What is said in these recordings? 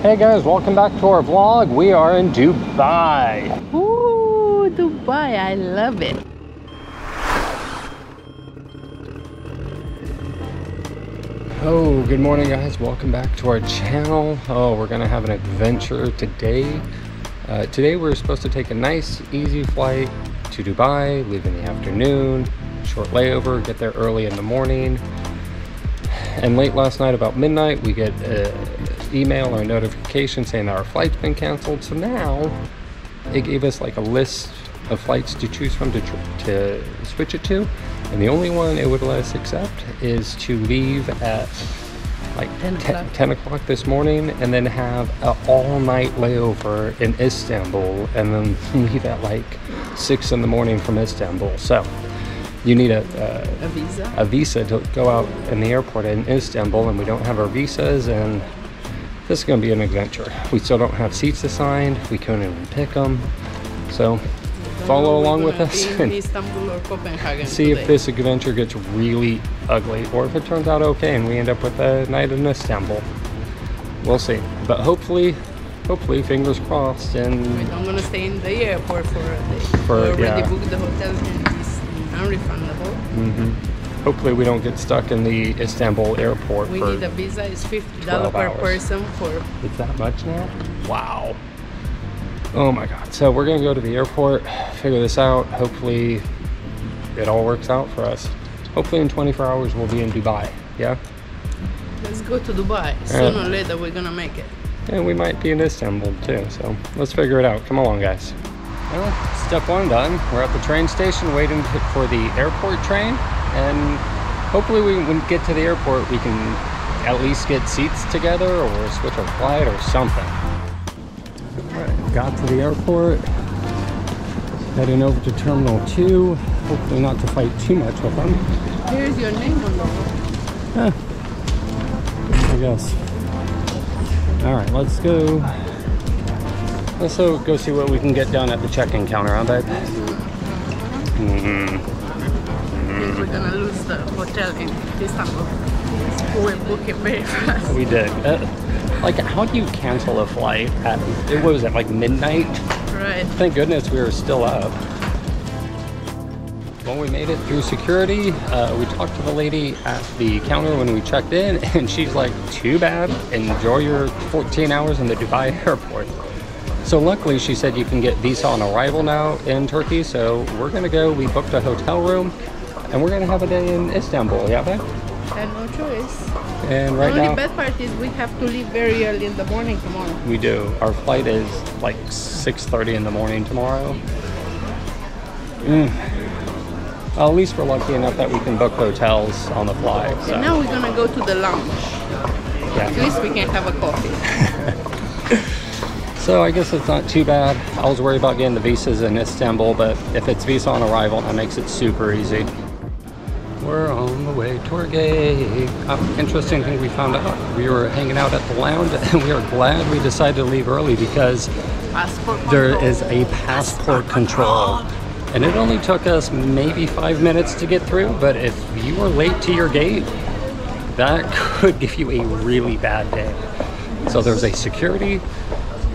Hey guys, welcome back to our vlog. We are in Dubai. Ooh, Dubai, I love it. Oh, good morning guys. Welcome back to our channel. Oh, we're gonna have an adventure today. Uh, today we're supposed to take a nice, easy flight to Dubai, leave in the afternoon, short layover, get there early in the morning. And late last night, about midnight, we get an email or a notification saying that our flight's been canceled. So now it gave us like a list of flights to choose from to, to switch it to. And the only one it would let us accept is to leave at like 10 o'clock. 10 o'clock this morning and then have an all night layover in Istanbul and then leave at like 6 in the morning from Istanbul. So you need a, uh, A visa? a visa to go out in the airport in Istanbul and we don't have our visas and this is going to be an adventure. We still don't have seats assigned. We couldn't even pick them. So follow along with us and see if this adventure gets really ugly or if it turns out okay and we end up with a night in Istanbul. We'll see. But hopefully, hopefully, fingers crossed and Wait, I'm gonna stay in the airport for a day. For- I already yeah. booked the hotel and it's unrefundable. mhm. Hopefully we don't get stuck in the Istanbul airport We need a visa. It's fifty dollars per person for It's that much now? Wow. Oh my god. So we're gonna go to the airport, figure this out. Hopefully it all works out for us. Hopefully in 24 hours we'll be in Dubai. Yeah? let's go to Dubai. Sooner or later we're gonna make it. And we might be in Istanbul too. So let's figure it out. Come along guys. Well, step one done. We're at the train station waiting for the airport train. And hopefully we, when we get to the airport we can at least get seats together or switch our flight or something. Alright, got to the airport. Heading over to Terminal 2. Hopefully not to fight too much with them. Here's your name on the I guess. Alright, let's go. Let's go, go see what we can get done at the check-in counter, huh, babe? Mm-hmm. We're gonna lose the hotel in Istanbul. We're booking very fast. We did. Uh, like, how do you cancel a flight at, what was it, like midnight? Right. Thank goodness we were still up. Well, we made it through security. Uh, we talked to the lady at the counter when we checked in, and she's like, too bad. Enjoy your 14 hours in the Dubai airport. So luckily, she said you can get visa on arrival now in Turkey. So we're gonna go. We booked a hotel room, and we're gonna have a day in Istanbul. Yeah, babe? And no choice. And right The only now, bad part is we have to leave very early in the morning tomorrow. we do. Our flight is like 6:30 in the morning tomorrow. Mm. Well, at least we're lucky enough that we can book hotels on the fly. So, And now we're gonna go to the lounge. At least we can have a coffee. so I guess it's not too bad. I was worried about getting the visas in Istanbul, but if it's visa on arrival, that makes it super easy. We're on the way to our gate. Uh, interesting thing we found out. We were hanging out at the lounge, and we are glad we decided to leave early because there is a passport control. And it only took us maybe five minutes to get through, but if you were late to your gate, that could give you a really bad day. So there's a security,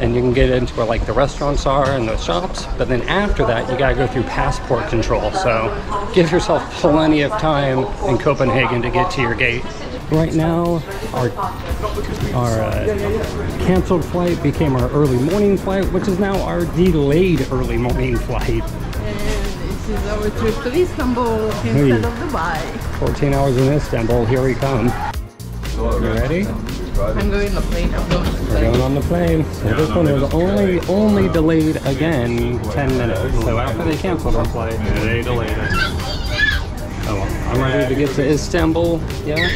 and you can get into where like the restaurants are and the shops, but then after that, you gotta go through passport control. So give yourself plenty of time in Copenhagen to get to your gate. Right now, our our uh, canceled flight became our early morning flight, which is now our delayed early morning flight. And this is our trip to Istanbul instead of Dubai. 14 hours in Istanbul, here we come. You ready? I'm going to plane. I'm going to We're plane. going on the plane. So this one was only only delayed again 10 minutes. So after they canceled our flight, they delayed it. Oh, I'm ready to get to Istanbul. Yeah.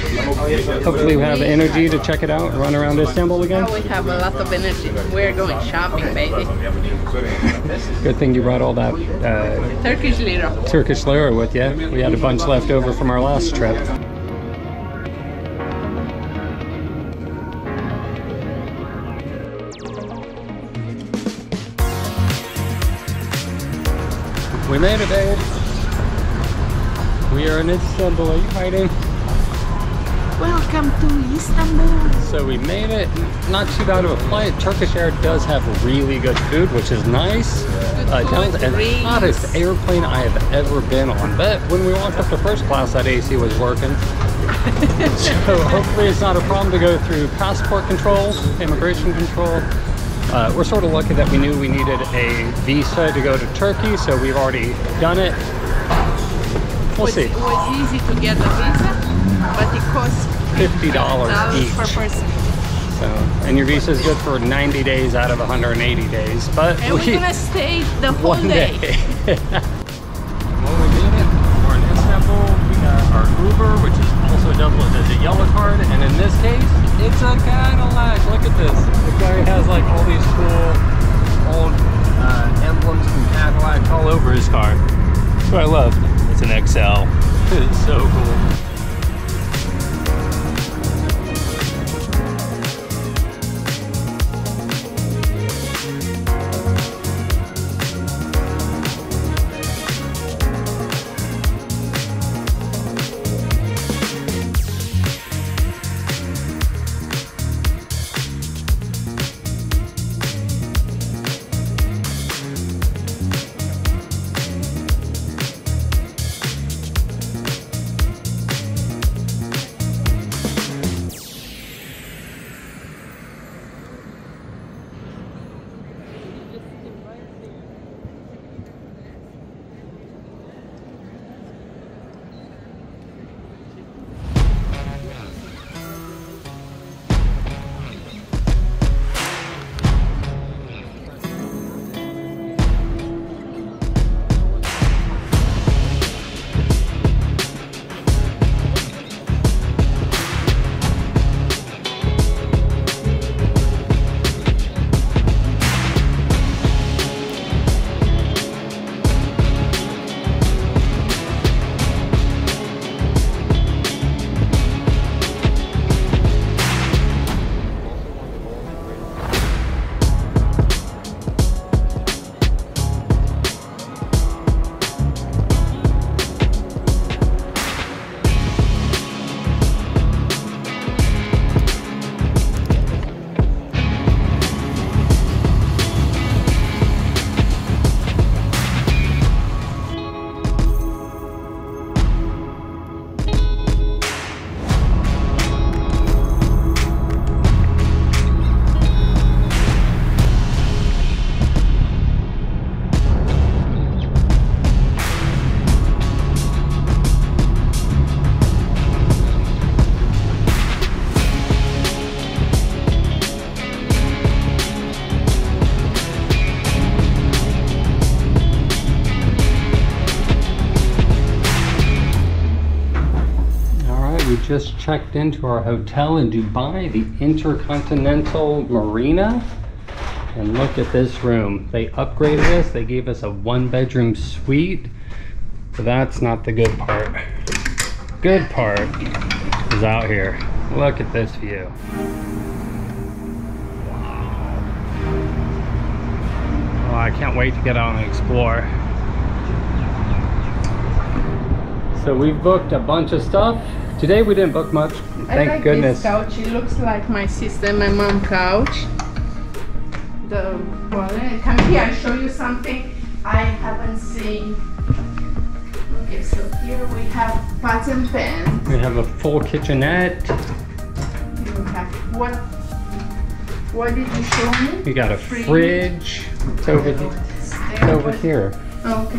Hopefully we have energy to check it out run around Istanbul again. Now we have a lot of energy. We're going shopping, baby. Good thing you brought all that uh, Turkish lira. Turkish lira with you. We had a bunch left over from our last trip. We made it, babe. We are in Istanbul. Are you hiding? Welcome to Istanbul. So we made it. Not too bad of a flight. Turkish Air does have really good food, which is nice. Uh, down food, and drinks. hottest airplane I have ever been on. But when we walked up to first class, that AC was working. so hopefully it's not a problem to go through passport control, immigration control. Uh, we're sort of lucky that we knew we needed a visa to go to Turkey, so we've already done it. We'll was, see. It was easy to get a visa, but it costs $50 each. per person. So, and your visa is good for 90 days out of 180 days. But And we, we're gonna stay the whole one day. day. is also doubled as a yellow card. And in this case, it's a Cadillac. Look at this. The guy has like all these cool old uh, emblems from Cadillac all over his car. That's what I love. It's an XL. It's so cool. Checked into our hotel in Dubai, the Intercontinental Marina. And look at this room. They upgraded us. They gave us a one bedroom suite. But that's not the good part. Good part is out here. Look at this view. Oh, I can't wait to get out and explore. So we've booked a bunch of stuff. Today we didn't book much. I Thank like goodness. this couch. It looks like my sister and my mom couch. The well, come here. I show you something I haven't seen. Okay, so here we have pots and pans. We have a full kitchenette. You have what? What did you show me? We got a Fridge. fridge. It's over, it's over here. Okay.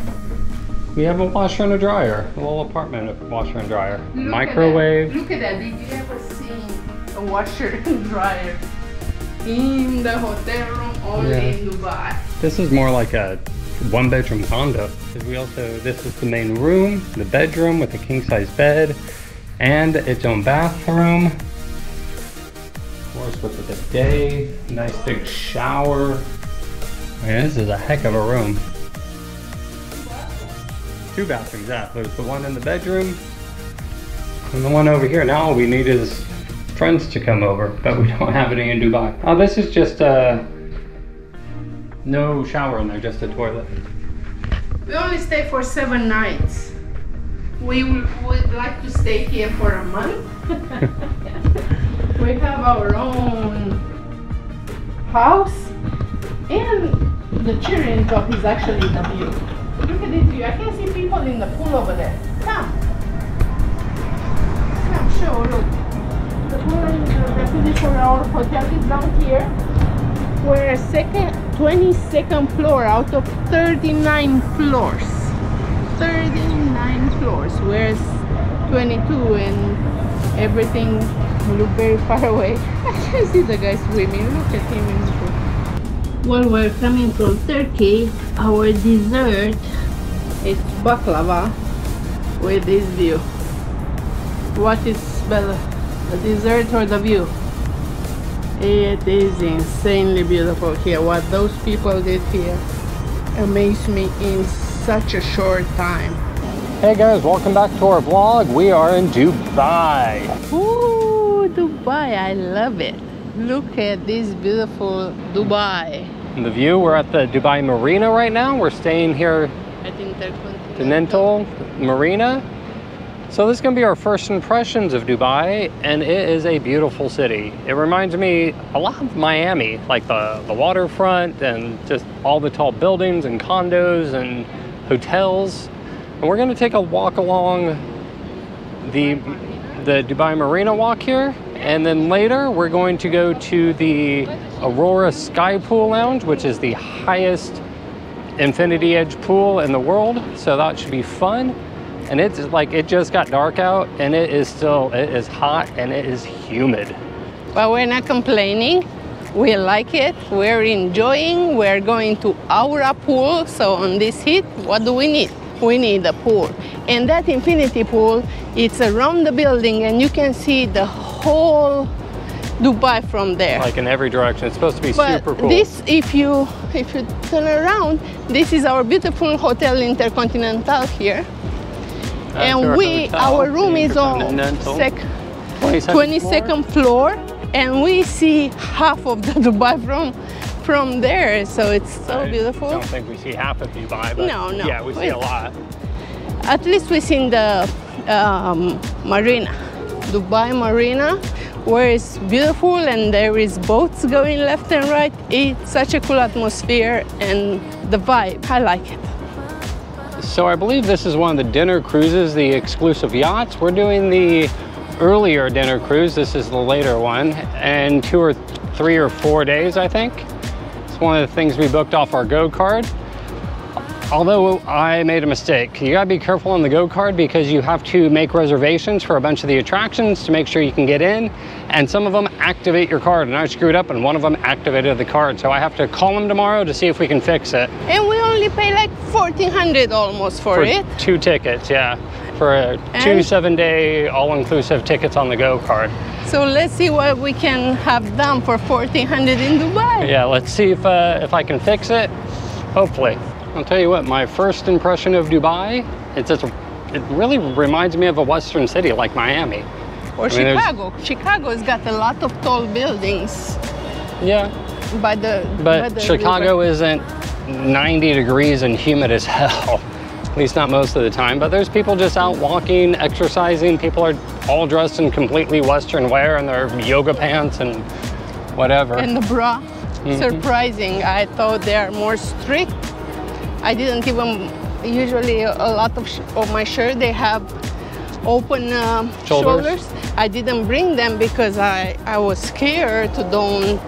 We have a washer and a dryer. A little apartment of washer and dryer. Look at Microwave. that. Look at that. Did you ever see a washer and dryer in the hotel room only Yeah. in Dubai? This is more like a one bedroom condo. We also, this is the main room, the bedroom with a king size bed and its own bathroom. Of course with the bidet, nice big shower. This is a heck of a room. Two bathrooms, yeah. There's the one in the bedroom and the one over here. Now all we need is friends to come over, but we don't have any in Dubai. Oh, this is just uh, no shower in there, just a toilet. We only stay for seven nights. we would like to stay here for a month. we have our own house and the on top is actually the view. Look at this view. I can see people in the pool over there. Come. Come, show, look. The pool is the finish for our hotel is down here. We're a second, 22nd floor out of 39 floors. 39 floors, Where's 22 and everything look very far away. I can see the guy swimming. Look at him in the pool. Well, we're coming from Turkey. Our dessert baklava with this view. What is better, the dessert or the view? It is insanely beautiful here. What those people did here amazed me in such a short time. Hey guys, welcome back to our vlog. We are in Dubai. Ooh, Dubai, I love it. Look at this beautiful Dubai. And the view, we're at the Dubai Marina right now. We're staying here At Intercontinental. Continental Marina. So this is gonna be our first impressions of Dubai, and it is a beautiful city. It reminds me a lot of Miami, like the, the waterfront and just all the tall buildings and condos and hotels. And we're gonna take a walk along the the Dubai Marina walk here, and then later we're going to go to the Aurora Sky Pool Lounge, which is the highest infinity edge pool in the world. So that should be fun. And it's like it just got dark out, and it is still it is hot and it is humid. But we're not complaining. We like it. We're enjoying. We're going to Aura pool. So on this heat, what do we need? We need a pool. And that infinity pool, it's around the building and you can see the whole Dubai from there. Like in every direction. It's supposed to be but super cool. this, if you if you turn around, this is our beautiful hotel Intercontinental here. That's and we, hotel, our room is on sec, 22nd floor. and we see half of the Dubai from from there so it's so I beautiful I don't think we see half of Dubai, but No, no. yeah, we see a lot. at least we see in the um, marina Dubai marina where it's beautiful and there is boats going left and right it's such a cool atmosphere and the vibe I like it So I believe this is one of the dinner cruises, the exclusive yachts. We're doing the earlier dinner cruise. This is the later one, and two or three or four days, I think. It's one of the things we booked off our Go card. Although I made a mistake. You gotta be careful on the Go card because you have to make reservations for a bunch of the attractions to make sure you can get in. And some of them activate your card. And I screwed up and one of them activated the card. So I have to call them tomorrow to see if we can fix it. and we only pay like 1400 almost for, for it two tickets, yeah. For a two And- seven day all inclusive tickets on the go card. so let's see what we can have done for 1400 in Dubai Yeah, let's see if uh, if I can fix it. Hopefully. I'll tell you what, my first impression of Dubai, it's just, it really reminds me of a western city like Miami. or I mean, Chicago Chicago's got a lot of tall buildings Yeah, by the but by the Chicago river. isn't 90 degrees and humid as hell. At least not most of the time. But there's people just out walking, exercising. People are all dressed in completely Western wear and their yoga pants and whatever. and the bra Mm-hmm. surprising i thought they are more strict i didn't even usually a lot of, sh- of my shirt they have open um, Shoulders. shoulders. i didn't bring them because i i was scared to don't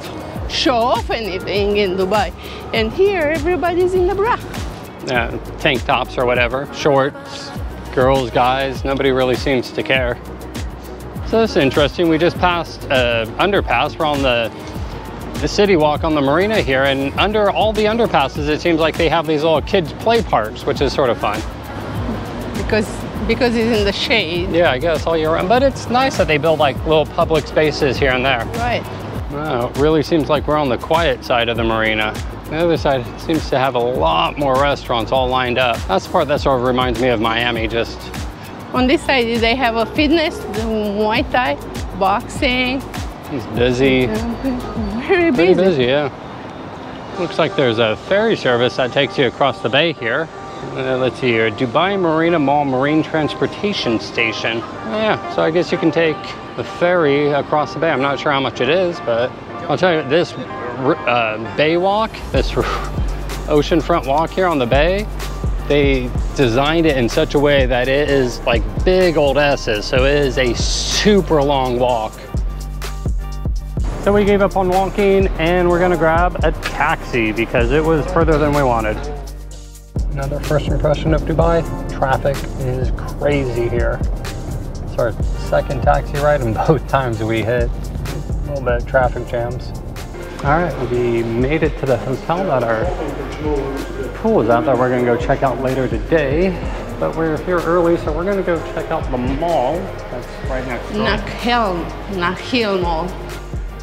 show off anything in dubai and here everybody's in the bra uh, tank tops or whatever, shorts, girls, guys, nobody really seems to care. So this is interesting. We just passed uh, underpass. We're on the the city walk on the marina here, and under all the underpasses, it seems like they have these little kids play parks, which is sort of fun. because because it's in the shade Yeah, I guess all year round. But it's nice that they build like little public spaces here and there. right Wow, it really seems like we're on the quiet side of the marina. The other side seems to have a lot more restaurants all lined up. That's the part that sort of reminds me of Miami, just on this side they have a fitness the muay thai boxing it's busy. very Pretty busy busy, yeah. Looks like there's a ferry service that takes you across the bay here. Uh, let's see here. Dubai Marina Mall Marine Transportation Station. Oh, yeah, so I guess you can take the ferry across the bay. I'm not sure how much it is, but I'll tell you, this uh, bay walk, this oceanfront walk here on the bay, they designed it in such a way that it is like big old S's. So it is a super long walk. So we gave up on walking and we're gonna grab a taxi because it was further than we wanted. Another first impression of Dubai, traffic is crazy here. It's our second taxi ride and both times we hit a little bit of traffic jams. All right, we made it to the hotel that our pool is at that we're gonna go check out later today. But we're here early, so we're gonna go check out the mall that's right next door. Nakheel, Nakheel Mall.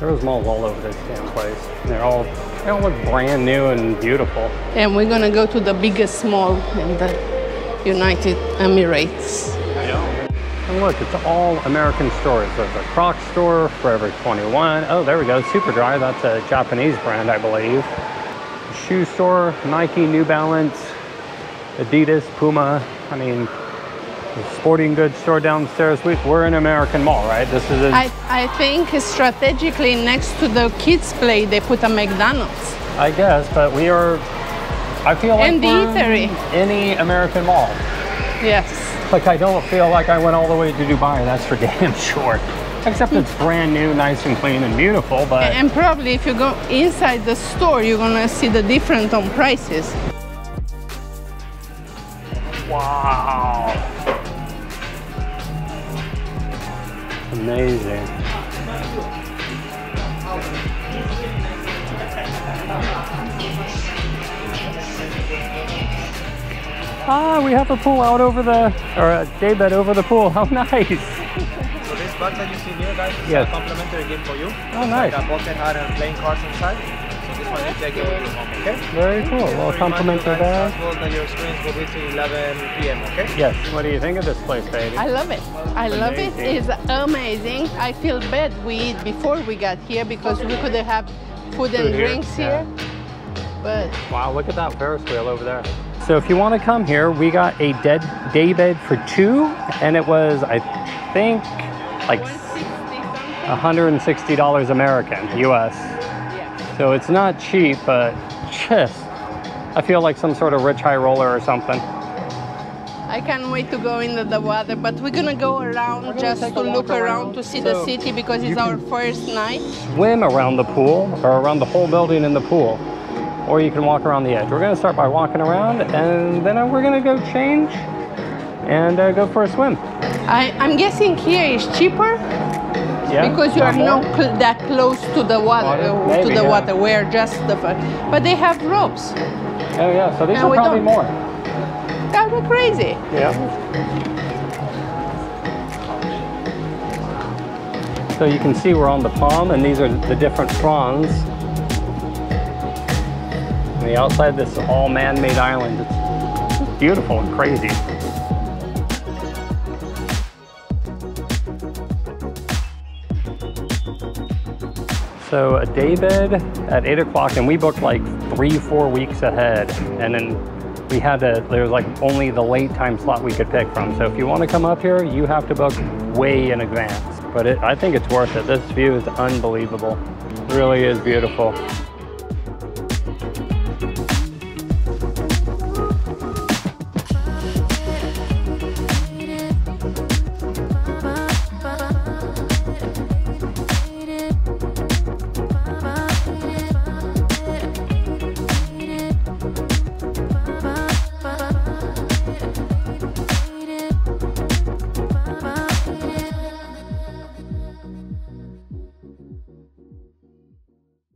There's malls all over this damn place. They're all, they all look brand new and beautiful. And we're gonna go to the biggest mall in the United Emirates. Yeah. And look, it's all American stores. There's a Crocs store, Forever 21. Oh, there we go, Superdry. That's a Japanese brand, I believe. Shoe store, Nike, New Balance, Adidas, Puma. I mean, sporting goods store downstairs. We, are in American Mall, right? This is. A... I I think strategically next to the kids' play they put a McDonald's. I guess, but we are. I feel like and the eatery. any American mall. Yes. Like I don't feel like I went all the way to Dubai. That's for damn sure. Except it's hmm. brand new, nice and clean and beautiful. But and probably if you go inside the store, you're gonna see the difference on prices. Wow. Amazing. Ah, we have a pool out over the, or a day bed over the pool. How nice. So this box that you see here, guys, is yes. a complimentary gift for you. Oh, nice. Like a and playing cards inside. Okay? Very cool. Well, complimentary bag. Well, that your experience will be till 11 p.m., okay? Yes. What do you think of this place, Sadie? I love it. I love it. It's amazing. I feel bad we eat before we got here because we could have food and Food here, drinks yeah. here. But Wow, look at that Ferris wheel over there. So if you want to come here, we got a dead day bed for two, and it was, I think, like 160 $160 American, US. Yeah. So it's not cheap, but just, I feel like some sort of rich high roller or something. I can't wait to go into the water, but we're gonna go around gonna just to look around, around. to see So the city because it's our first night. Swim around the pool, or around the whole building in the pool. Or you can walk around the edge. We're gonna start by walking around, and then we're gonna go change and uh, go for a swim. I, I'm guessing here is cheaper Yeah. because you are Not cl- that close to the water, Water? uh, Maybe, to the yeah. water. We're just the, but they have ropes. Oh yeah. So these And are probably don't. more. That was crazy. Yeah. So you can see we're on the palm and these are the different fronds. On the outside, this is all man-made island. It's beautiful and crazy. So uh, a day bed at eight o'clock and we booked like three, four weeks ahead. And then we had to, there was like only the late time slot we could pick from. So if you want to come up here, you have to book way in advance. But it, I think it's worth it. This view is unbelievable. Really is beautiful.